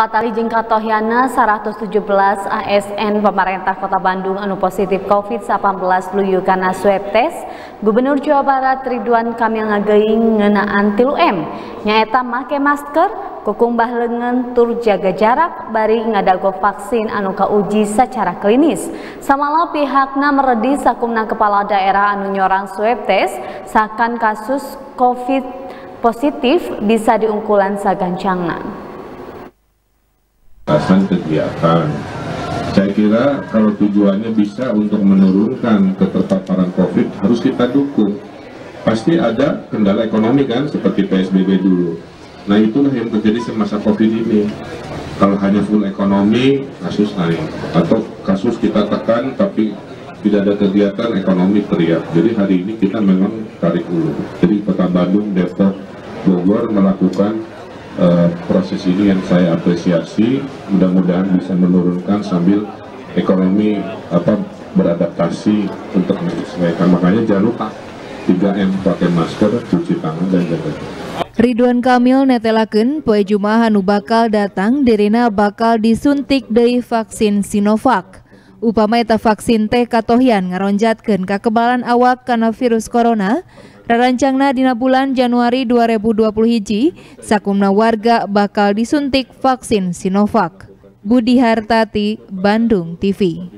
Patali jeung katohyana 117 ASN pemerintah Kota Bandung anu positif COVID-19 luyu kana swab test. Gubernur Jawa Barat Ridwan Kamil ngageing ngeunaan 3 M. Nyaeta make masker kukumbah lengan tur jaga jarak bari ngadago vaksin anu kauji secara klinis. Samala pihakna meredi sakumna kepala daerah anu nyorang swab test sakan kasus COVID positif bisa diungkulan sagancangna batasan kegiatan. Saya kira kalau tujuannya bisa untuk menurunkan keterpaparan COVID harus kita dukung. Pasti ada kendala ekonomi kan seperti PSBB dulu. Nah itulah yang terjadi semasa COVID ini. Kalau hanya full ekonomi, kasus naik. Atau kasus kita tekan tapi tidak ada kegiatan ekonomi teriak. Jadi hari ini kita memang tarik ulur. Jadi Kota Bandung, Depok, Bogor melakukan uh, proses ini yang saya apresiasi mudah-mudahan bisa menurunkan sambil ekonomi apa beradaptasi untuk menyesuaikan makanya jangan lupa 3M pakai masker, cuci tangan dan jaga Ridwan Kamil netelaken poe Jumaah anu bakal datang dirina bakal disuntik dari vaksin Sinovac. Upama eta vaksin teh katohian ngaronjatkeun kekebalan awak karena virus corona, Rarancangna dina bulan Januari 2020 hiji, sakumna warga bakal disuntik vaksin Sinovac. Budi Hartati, Bandung TV.